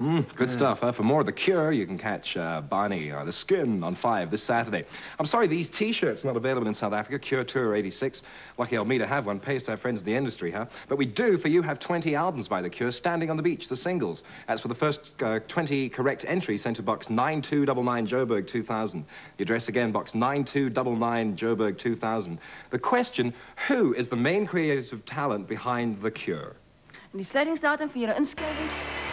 Mm, good stuff. Huh? For more of The Cure, you can catch uh, Barney or uh, The Skin on 5 this Saturday. I'm sorry, these T-shirts not available in South Africa. Cure Tour 86. Lucky old me to have one. Pays to our friends in the industry, huh? But we do, for you, have 20 albums by The Cure standing on the beach, the singles. That's for the first uh, 20 correct entries, sent to Box 9299 Joburg 2000. The address again, Box 9299 Joburg 2000. The question, who is the main creative talent behind The Cure? En die sluitingsdatum vir julle inskrywing